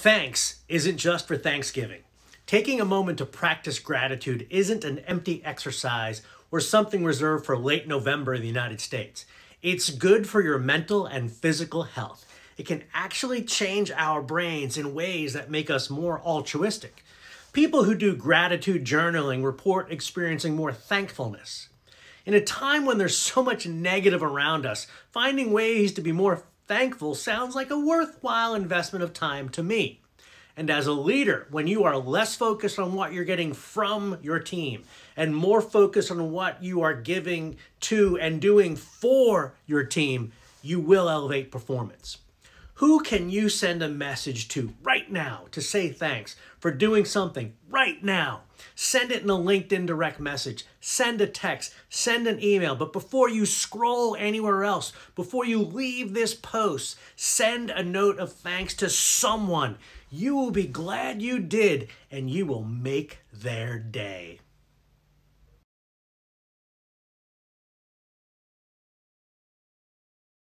Thanks isn't just for Thanksgiving. Taking a moment to practice gratitude isn't an empty exercise or something reserved for late November in the United States. It's good for your mental and physical health. It can actually change our brains in ways that make us more altruistic. People who do gratitude journaling report experiencing more thankfulness. In a time when there's so much negative around us, finding ways to be more thankful sounds like a worthwhile investment of time to me. And as a leader, when you are less focused on what you're getting from your team and more focused on what you are giving to and doing for your team, you will elevate performance. Who can you send a message to right now to say thanks for doing something right now? Send it in a LinkedIn direct message, send a text, send an email. But before you scroll anywhere else, before you leave this post, send a note of thanks to someone. You will be glad you did, and you will make their day.